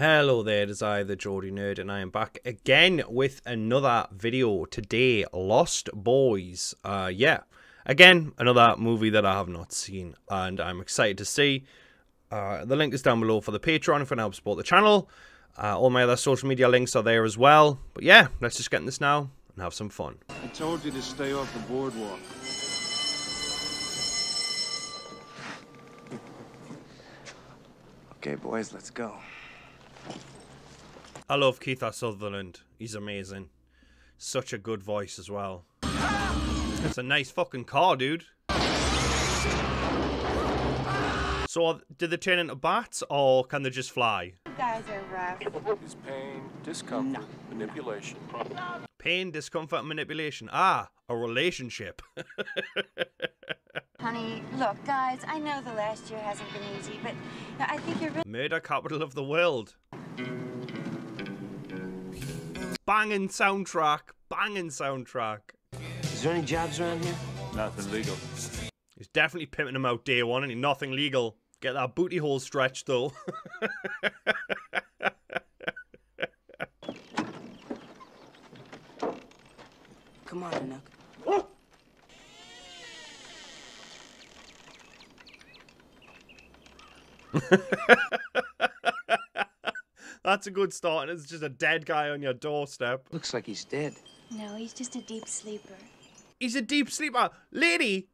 Hello there, it is I, the Geordie Nerd, and I am back again with another video today, Lost Boys. Uh, yeah, again, another movie that I have not seen, and I'm excited to see. Uh, the link is down below for the Patreon if you want to help support the channel. Uh, all my other social media links are there as well. But yeah, let's just get in this now and have some fun. I told you to stay off the boardwalk. Okay, boys, let's go. I love Kiefer Sutherland. He's amazing. Such a good voice as well. It's a nice fucking car, dude. So, did they turn into bats, or can they just fly? You guys are rough. Is pain, discomfort, manipulation. Pain, discomfort, manipulation. Ah, a relationship. Honey, look, guys, I know the last year hasn't been easy, but I think you're really. Murder capital of the world. Banging soundtrack. Banging soundtrack. Is there any jobs around here? Nothing legal. He's definitely pimping him out day one, and he nothing legal. Get that booty hole stretched though. Come on, Nook. That's a good start, and it's just a dead guy on your doorstep. Looks like he's dead. No, he's just a deep sleeper. He's a deep sleeper. Lady,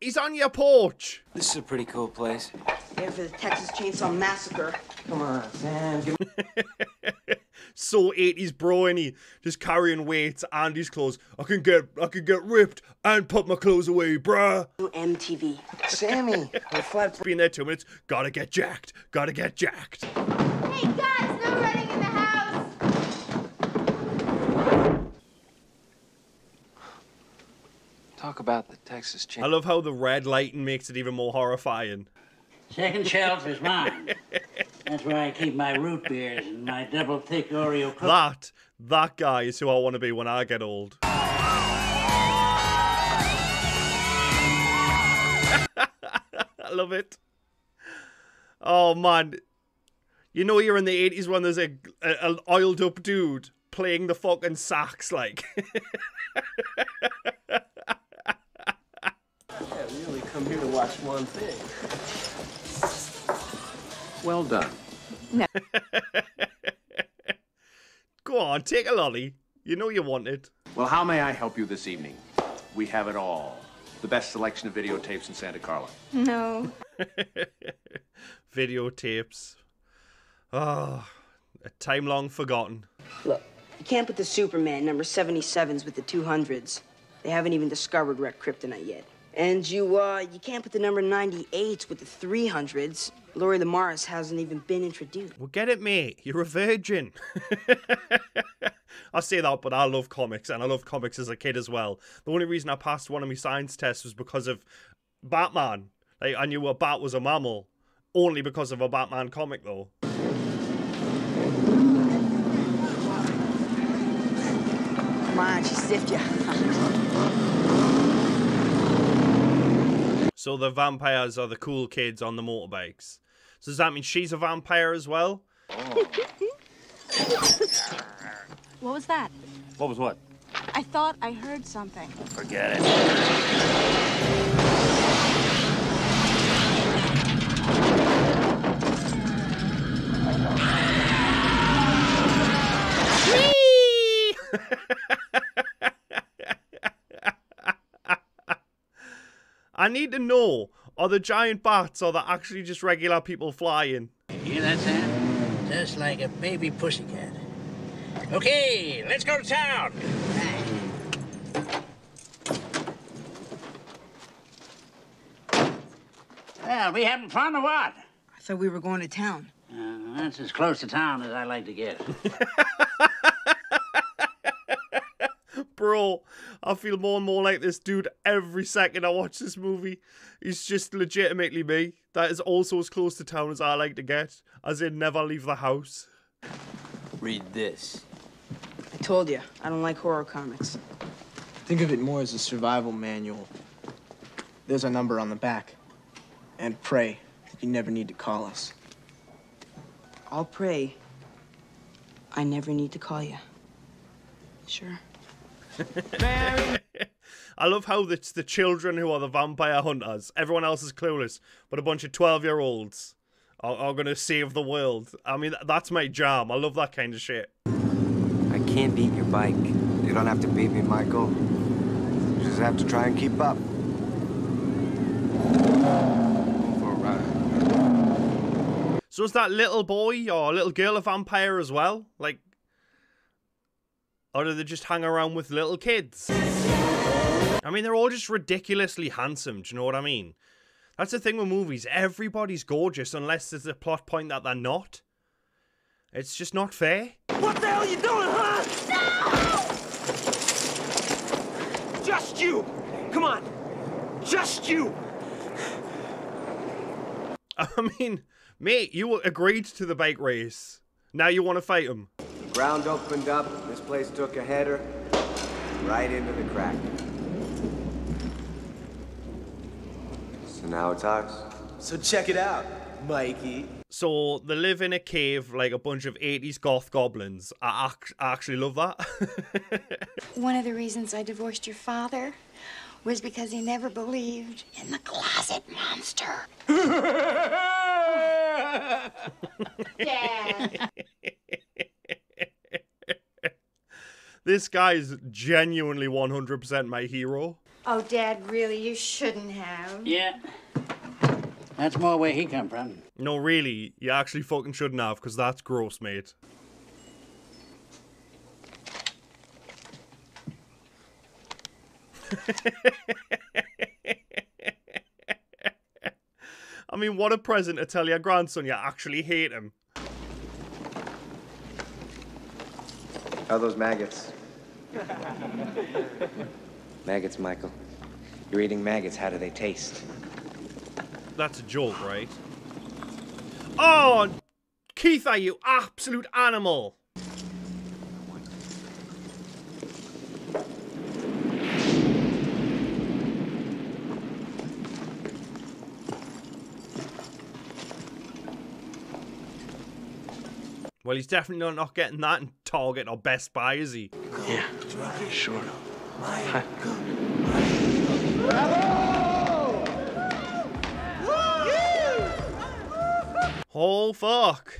he's on your porch. This is a pretty cool place. Here for the Texas Chainsaw Massacre. Come on, Sam. Give me... So 80s bro, and he just carrying weights and his clothes. I can get, I can get ripped and put my clothes away, bruh. MTV. Sammy, the flat. Been there two minutes. Gotta get jacked. Gotta get jacked. Hey, guys, no running in the house! Talk about the Texas chain I love how the red lighting makes it even more horrifying. Second shelf is mine. That's where I keep my root beers and my double thick Oreo cookies. That, that guy is who I want to be when I get old. I love it. Oh man, you know you're in the 80s when there's a, a an oiled up dude playing the fucking sax like. we only come here to watch one thing. Well done. Go on, take a lolly. You know you want it. Well, how may I help you this evening? We have it all. The best selection of videotapes in Santa Carla. No. Videotapes. Ah, a time long forgotten. Look, you can't put the Superman number 77s with the 200s. They haven't even discovered red kryptonite yet. And you, uh, you can't put the number 98 with the 300s. Lori Lemaris hasn't even been introduced. Well, get it, mate. You're a virgin. I say that, but I love comics, and I love comics as a kid as well. The only reason I passed one of my science tests was because of Batman. Like, I knew a bat was a mammal, only because of a Batman comic, though. Come on, she stiffed you. So the vampires are the cool kids on the motorbikes. So does that mean she's a vampire as well? What was that? What was what? I thought I heard something. Forget it. I need to know are the giant bats or are they actually just regular people flying? You Hear that, Sam? Just like a baby pussycat. Okay, let's go to town. Well, we having fun or what? I thought we were going to town. Uh, that's as close to town as I like to get. Bro, I feel more and more like this dude every second I watch this movie. He's just legitimately me. That is also as close to town as I like to get, as in never leave the house. Read this. I told you, I don't like horror comics. Think of it more as a survival manual. There's a number on the back. And pray that you never need to call us. I'll pray I never need to call you. Sure. I love how it's the children who are the vampire hunters. Everyone else is clueless, but a bunch of 12 year olds are, are going to save the world. I mean, that's my jam. I love that kind of shit. I can't beat your bike. You don't have to beat me, Michael. You just have to try and keep up. For a ride. So is that little boy or little girl a vampire as well? Like, or do they just hang around with little kids? I mean, they're all just ridiculously handsome. Do you know what I mean? That's the thing with movies. Everybody's gorgeous unless there's a plot point that they're not. It's just not fair. What the hell are you doing, huh? No! Just you! Come on! Just you! I mean, mate, you agreed to the bike race. Now you want to fight him. Ground opened up. This place took a header right into the crack. So now it's ours. So check it out, Mikey. So they live in a cave like a bunch of 80s goth goblins. I, ac- I actually love that. One of the reasons I divorced your father was because he never believed in the closet monster. Dad. this guy is genuinely 100% my hero. Oh, Dad, really, you shouldn't have. Yeah. That's more where he come from. No, really, you actually fucking shouldn't have, because that's gross, mate. I mean, what a present to tell your grandson you actually hate him. How are those maggots? maggots, Michael. You're eating maggots. How do they taste? That's a joke, right? Oh, Kiefer, are you absolute animal? Well, he's definitely not- getting that in Target or Best Buy, is he? Yeah, sure. Hi. Oh, fuck.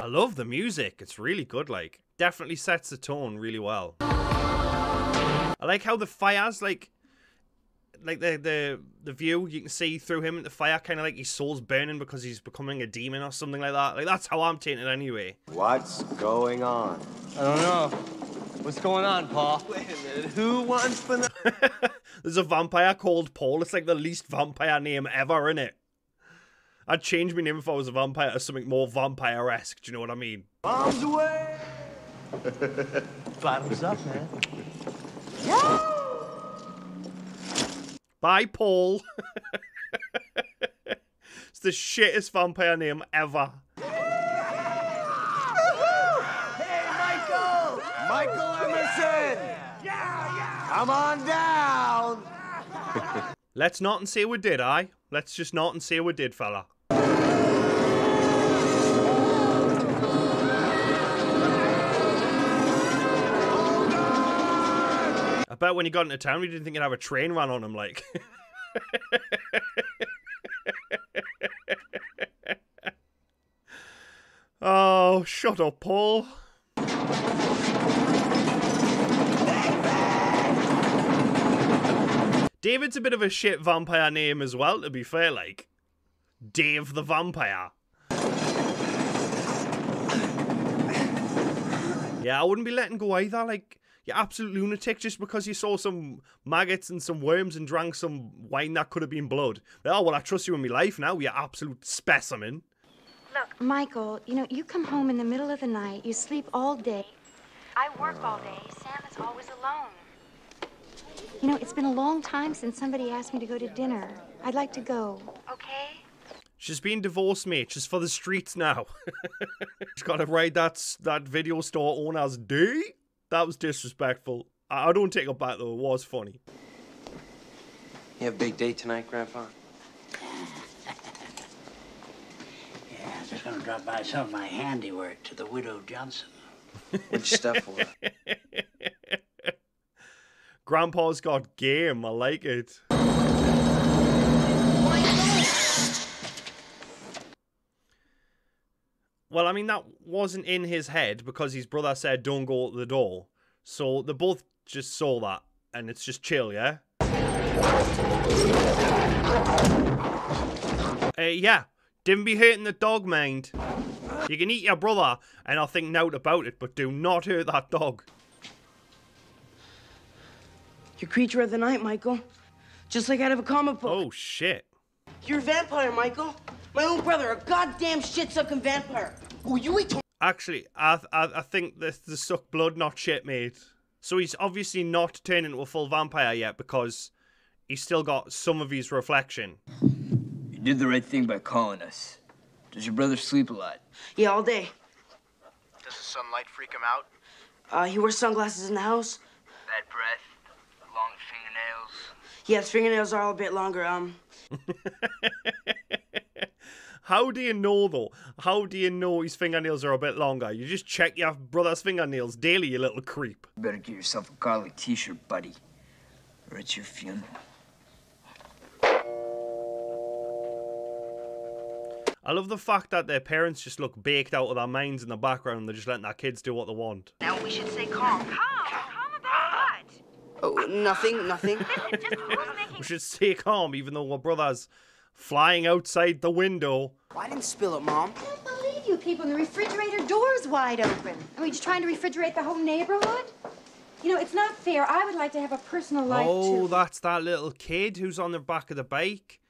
I love the music. It's really good, like. Definitely sets the tone really well. I like how the fire's like like the the the view you can see through him at the fire kind of like his soul's burning because he's becoming a demon or something like that. Like that's how I'm taking it anyway. What's going on? I don't know. What's going on, Paul? Wait a minute. Who wants banana? There's a vampire called Paul. It's like the least vampire name ever, in it. I'd change my name if I was a vampire to something more vampire-esque. Do you know what I mean? Bombs away! Bottoms up, man. Bye, Paul. it's the shittest vampire name ever. Hey, Michael! Michael Emerson! Yeah, yeah! Come on down! Let's not and say we did, I. Let's just not and say we did, fella. Bet when he got into town, he didn't think he'd have a train run on him, like. oh, shut up, Paul. David's a bit of a shit vampire name as well, to be fair, like. Dave the Vampire. Yeah, I wouldn't be letting go either, like, you absolute lunatic just because you saw some maggots and some worms and drank some wine that could have been blood. Oh, well, I trust you in my life now, you absolute specimen. Look, Michael, you know, you come home in the middle of the night, you sleep all day. I work all day. Sam is always alone. You know, it's been a long time since somebody asked me to go to dinner. I'd like to go. Okay? She's been divorced, mate. She's for the streets now. She's got to ride that that video store owner's D. That was disrespectful. I, I don't take it back though. It was funny. You have a big date tonight, Grandpa? Yeah, I'm just gonna drop by some of my handiwork to the widow Johnson. What's your stuff for? Grandpa's got game. I like it. Well, I mean, that wasn't in his head because his brother said, don't go to the door. So they both just saw that and it's just chill, yeah? Uh, yeah. Didn't be hurting the dog, mind. You can eat your brother and I'll think note about it, but do not hurt that dog. You're creature of the night, Michael. Just like out of a comic book. Oh, shit. You're a vampire, Michael. My own brother, a goddamn shit-sucking vampire. Oh, you ain't Actually, I th- I, I think this the suck blood, not shit, mate. So he's obviously not turned into a full vampire yet because he's still got some of his reflection. You did the right thing by calling us. Does your brother sleep a lot? Yeah, all day. Does the sunlight freak him out? Uh, he wears sunglasses in the house. Bad breath, long fingernails. Yeah, his fingernails are all a bit longer. Um, How do you know though? How do you know his fingernails are a bit longer? You just check your brother's fingernails daily, you little creep. You better get yourself a garlic t-shirt, buddy. Or it's your funeral. I love the fact that their parents just look baked out of their minds in the background. They're just letting their kids do what they want. Now we should say calm. Calm? Calm about what? oh, nothing, nothing. Just who's making We should stay calm, even though our brother's flying outside the window. I didn't spill it, Mom. I can't believe you people. And the refrigerator door's wide open. Are we just trying to refrigerate the whole neighborhood? You know, it's not fair. I would like to have a personal life oh, too. that's that little kid who's on the back of the bike.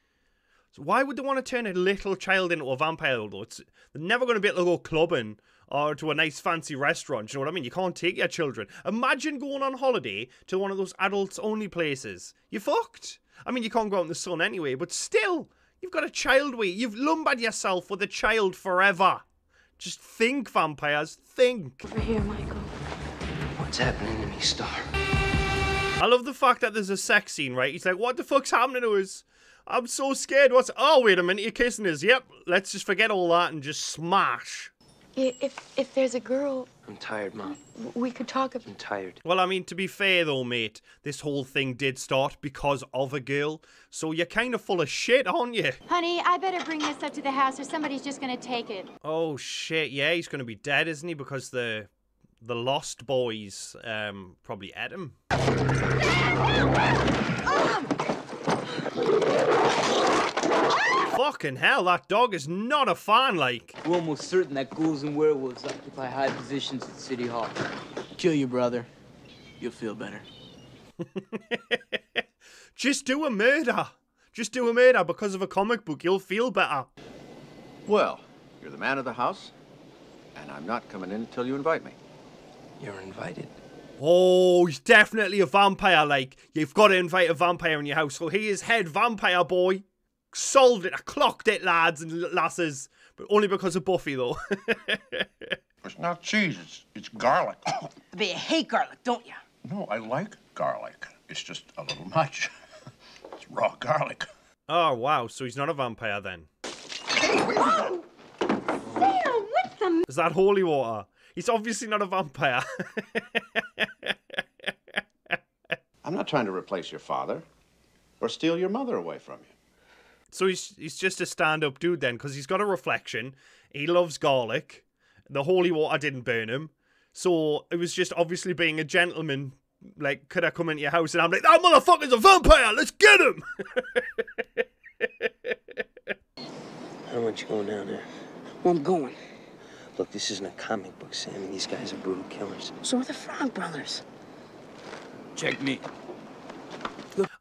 So why would they want to turn a little child into a vampire though? It's they're never going to be able to go clubbing or to a nice fancy restaurant. You know what I mean? You can't take your children. Imagine going on holiday to one of those adults only places. You fucked. I mean, you can't go out in the sun anyway, but still, you've got a child with you. You've lumbered yourself with a child forever. Just think, vampires. Think. Over here, Michael. What's happening to me, Star? I love the fact that there's a sex scene, right? He's like, what the fuck's happening to us? I'm so scared. What's. Oh, wait a minute. You're kissing us. Yep. Let's just forget all that and just smash. If if there's a girl, I'm tired, Mom. we could talk about. I'm tired. Well, I mean, to be fair though, mate, this whole thing did start because of a girl. So you're kind of full of shit, aren't you? Honey, I better bring this up to the house or somebody's just gonna take it. Oh shit, yeah, he's gonna be dead, isn't he? Because the the Lost Boys um probably ate him. Fucking hell, that dog is not a fan, like. We're almost certain that ghouls and werewolves occupy high positions at City Hall. Kill your brother. You'll feel better. Just do a murder. Just do a murder because of a comic book. You'll feel better. Well, you're the man of the house, and I'm not coming in until you invite me. You're invited. Oh, he's definitely a vampire. Like, you've got to invite a vampire in your house. So he is head vampire boy. Solved it. I clocked it, lads and lasses. But only because of Buffy, though. It's not cheese, it's, it's garlic. I bet you hate garlic, don't you? No, I like garlic. It's just a little much. it's raw garlic. oh, wow. So he's not a vampire then. Sam, what's the Is that holy water? He's obviously not a vampire. I'm not trying to replace your father or steal your mother away from you. So he's he's just a stand-up dude then, because he's got a reflection. He loves garlic. The holy water didn't burn him. So it was just obviously being a gentleman. Like, could I come into your house? And I'm like, that motherfucker's a vampire. Let's get him. I don't want you going down there. Well, I'm going. Look, this isn't a comic book, Sam, these guys are brutal killers. So are the Frog Brothers. Check me.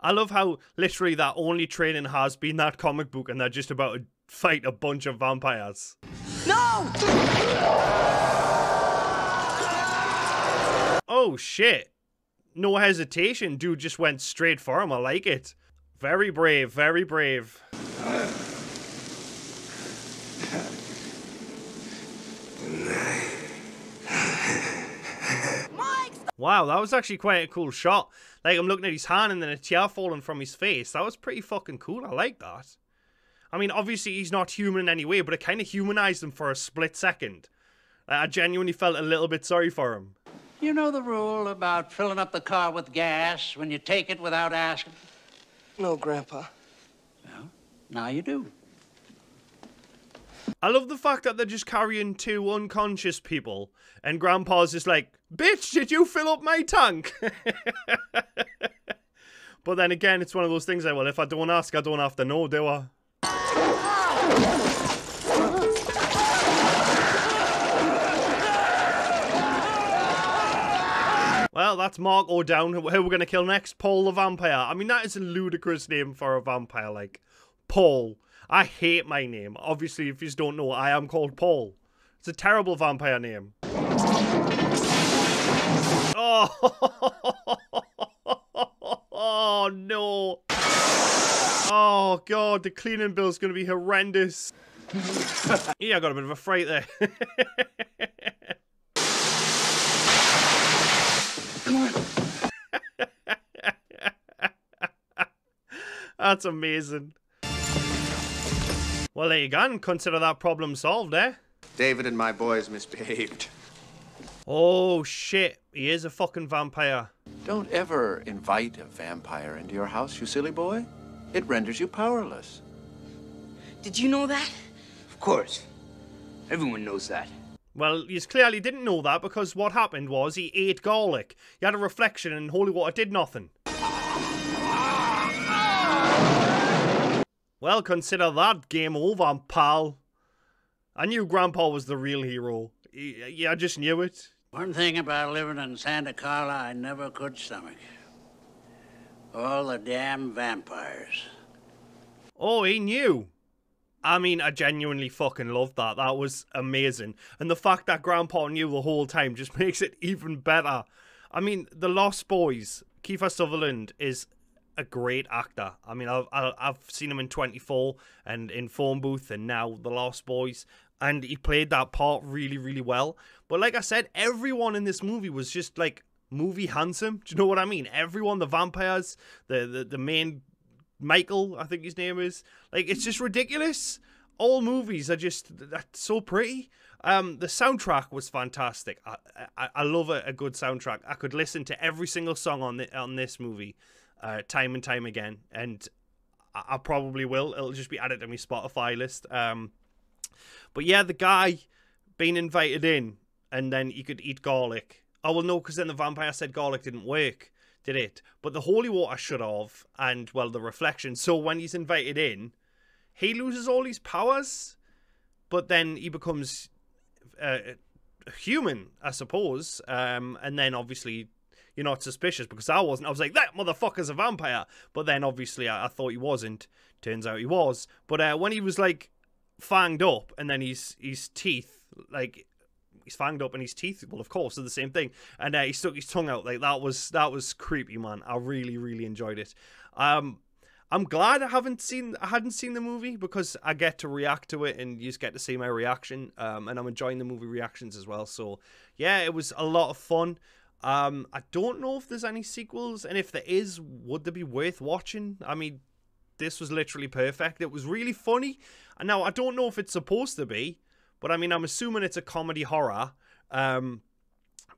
I love how literally that only training has been that comic book, and they're just about to fight a bunch of vampires. No! Oh shit! No hesitation, dude just went straight for him. I like it. Very brave, very brave. Wow, that was actually quite a cool shot. Like I'm looking at his hand and then a tear falling from his face. That was pretty fucking cool. I like that. I mean, obviously he's not human in any way, but it kind of humanized him for a split second. I genuinely felt a little bit sorry for him. You know the rule about filling up the car with gas when you take it without asking? No, Grandpa. Well, now you do. I love the fact that they're just carrying two unconscious people, and Grandpa's just like, Bitch, did you fill up my tank? but then again, it's one of those things like, well, if I don't ask, I don't have to know, do I? Well, that's Mark O'Down, who we're going to kill next. Paul the Vampire. I mean, that is a ludicrous name for a vampire, like, Paul. I hate my name. Obviously, if you don't know, I am called Paul. It's a terrible vampire name. Oh, oh no. Oh, God, the cleaning bill is going to be horrendous. yeah, I got a bit of a fright there. Come on. That's amazing. Well, there you go. Consider that problem solved, eh? David and my boys misbehaved. Oh, shit. He is a fucking vampire. Don't ever invite a vampire into your house, you silly boy. It renders you powerless. Did you know that? Of course. Everyone knows that. Well, you clearly didn't know that because what happened was he ate garlic. He had a reflection and holy water did nothing. Well, consider that game over, pal. I knew Grandpa was the real hero. Yeah, I just knew it. One thing about living in Santa Carla I never could stomach. All the damn vampires. Oh, he knew. I mean, I genuinely fucking loved that. That was amazing. And the fact that Grandpa knew the whole time just makes it even better. I mean, The Lost Boys, Kiefer Sutherland is a great actor. I mean, I've, I've seen him in 24 and in Phone Booth and now The Lost Boys. And he played that part really, really well. But like I said, everyone in this movie was just like movie handsome. Do you know what I mean? Everyone, the vampires, the, the, the main Michael, I think his name is. Like, it's just ridiculous. All movies are just that's so pretty. Um, the soundtrack was fantastic. I I, I love a, a, good soundtrack. I could listen to every single song on the, on this movie, uh, time and time again, and I, I probably will. It'll just be added to my Spotify list. Um, but yeah, the guy being invited in, and then he could eat garlic. Oh well, no, because then the vampire said garlic didn't work did it. But the holy water should have, and well, the reflection. So when he's invited in, he loses all his powers, but then he becomes uh, human, I suppose. Um, and then obviously you're not suspicious because I wasn't. I was like, that motherfucker's a vampire. But then obviously I, I thought he wasn't. Turns out he was. But uh, when he was like fanged up, and then his his teeth like he's fanged up and his teeth well of course are the same thing and uh, he stuck his tongue out like that was that was creepy man i really really enjoyed it um i'm glad i haven't seen i hadn't seen the movie because i get to react to it and you just get to see my reaction um and i'm enjoying the movie reactions as well so yeah it was a lot of fun um i don't know if there's any sequels and if there is would they be worth watching i mean this was literally perfect it was really funny and now i don't know if it's supposed to be but I mean, I'm assuming it's a comedy horror. Um,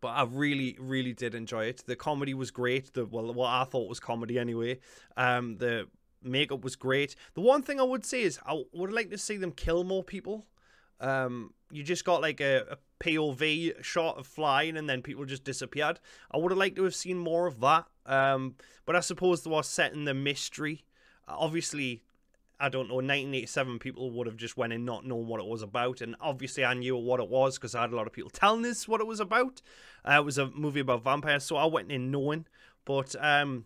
but I really, really did enjoy it. The comedy was great. The well, what I thought was comedy anyway. Um, the makeup was great. The one thing I would say is I would like to see them kill more people. Um, you just got like a, a POV shot of flying and then people just disappeared. I would have liked to have seen more of that. Um, but I suppose there was setting the mystery. obviously, I don't know, 1987 people would have just went in not knowing what it was about. And obviously I knew what it was because I had a lot of people telling us what it was about. Uh, it was a movie about vampires, so I went in knowing. But um,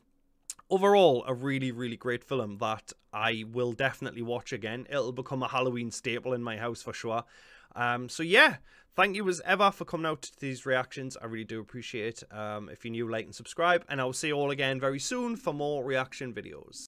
overall, a really, really great film that I will definitely watch again. It'll become a Halloween staple in my house for sure. Um, so yeah, thank you as ever for coming out to these reactions. I really do appreciate it. Um, if you're new, like and subscribe. And I will see you all again very soon for more reaction videos.